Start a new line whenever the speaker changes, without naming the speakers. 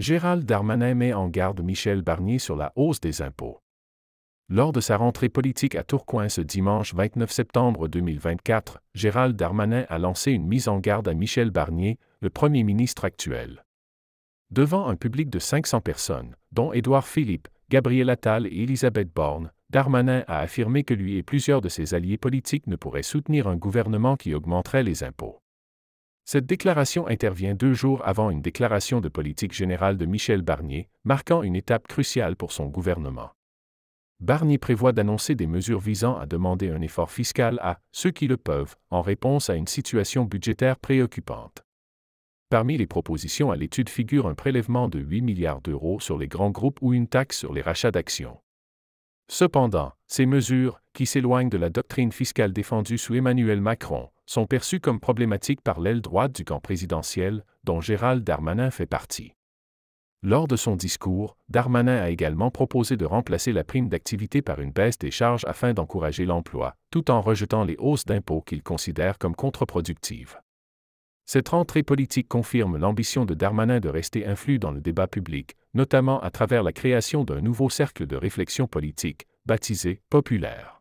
Gérald Darmanin met en garde Michel Barnier sur la hausse des impôts. Lors de sa rentrée politique à Tourcoing ce dimanche 29 septembre 2024, Gérald Darmanin a lancé une mise en garde à Michel Barnier, le Premier ministre actuel. Devant un public de 500 personnes, dont Édouard Philippe, Gabriel Attal et Elisabeth Borne, Darmanin a affirmé que lui et plusieurs de ses alliés politiques ne pourraient soutenir un gouvernement qui augmenterait les impôts. Cette déclaration intervient deux jours avant une déclaration de politique générale de Michel Barnier, marquant une étape cruciale pour son gouvernement. Barnier prévoit d'annoncer des mesures visant à demander un effort fiscal à ceux qui le peuvent, en réponse à une situation budgétaire préoccupante. Parmi les propositions à l'étude figure un prélèvement de 8 milliards d'euros sur les grands groupes ou une taxe sur les rachats d'actions. Cependant, ces mesures, qui s'éloignent de la doctrine fiscale défendue sous Emmanuel Macron, sont perçues comme problématiques par l'aile droite du camp présidentiel, dont Gérald Darmanin fait partie. Lors de son discours, Darmanin a également proposé de remplacer la prime d'activité par une baisse des charges afin d'encourager l'emploi, tout en rejetant les hausses d'impôts qu'il considère comme contre-productives. Cette rentrée politique confirme l'ambition de Darmanin de rester influe dans le débat public, notamment à travers la création d'un nouveau cercle de réflexion politique, baptisé Populaire.